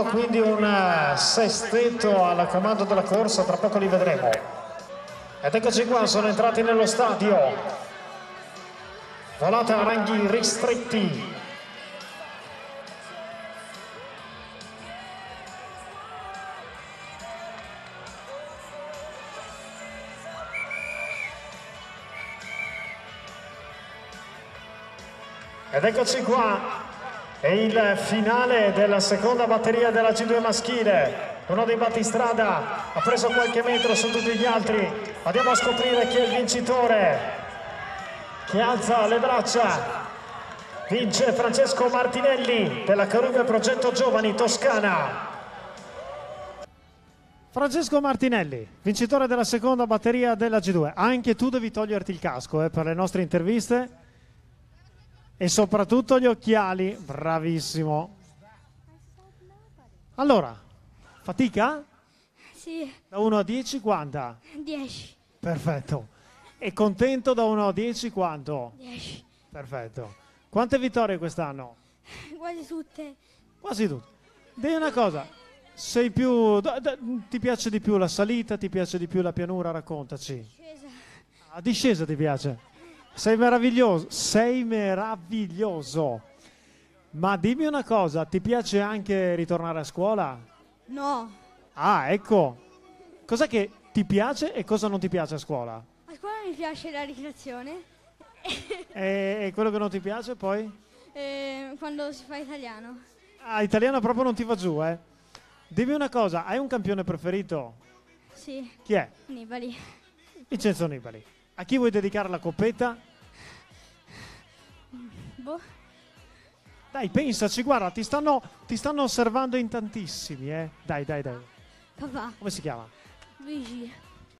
Quindi un eh, sestetto al comando della corsa, tra poco li vedremo. Ed eccoci qua, sono entrati nello stadio. Volata a ranghi ristretti. Ed eccoci qua, è il finale della seconda batteria della G2 maschile. Uno dei battistrada ha preso qualche metro su tutti gli altri. Andiamo a scoprire chi è il vincitore. Che alza le braccia. Vince Francesco Martinelli della Carume Progetto Giovani Toscana. Francesco Martinelli, vincitore della seconda batteria della G2. Anche tu devi toglierti il casco eh, per le nostre interviste e soprattutto gli occhiali. Bravissimo. Allora, fatica? Sì, Da 1 a 10 quanta? 10. Perfetto. E contento da 1 a 10 quanto? 10. Perfetto. Quante vittorie quest'anno? Quasi tutte. Quasi tutte. Dì una cosa, sei più... da- da- ti piace di più la salita, ti piace di più la pianura? Raccontaci. Scesa. A discesa ti piace? Sei meraviglioso, sei meraviglioso. Ma dimmi una cosa, ti piace anche ritornare a scuola? No. Ah, ecco. Cos'è che ti piace e cosa non ti piace a scuola? A scuola mi piace la ricreazione. E, e quello che non ti piace poi? eh, quando si fa italiano. Ah, italiano proprio non ti va giù, eh? Dimmi una cosa, hai un campione preferito? Sì, Chi è? Nibali. Vincenzo Nibali. A chi vuoi dedicare la coppetta? Boh. Dai, pensaci, guarda, ti stanno, ti stanno osservando in tantissimi, eh? Dai, dai, dai. Papà. Come si chiama? Luigi.